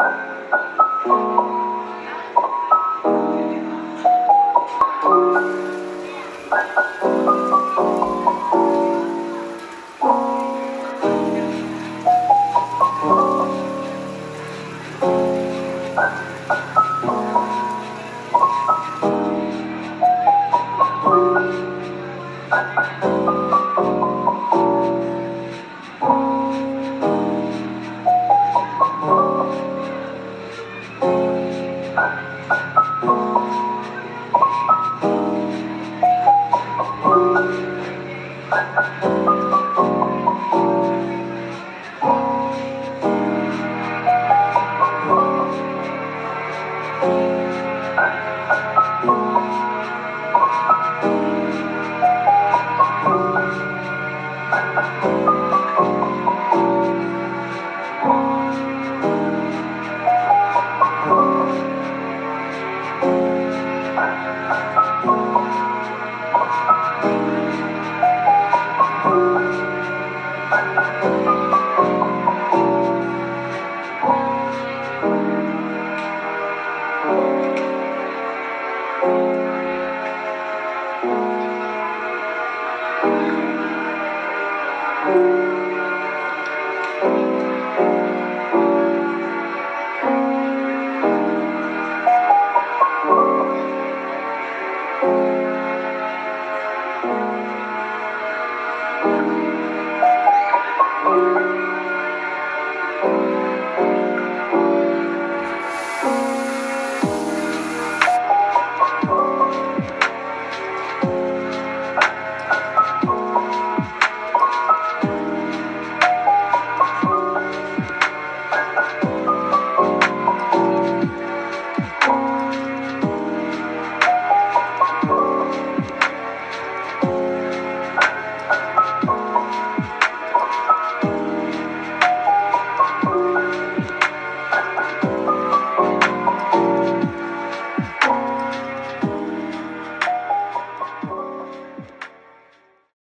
Thank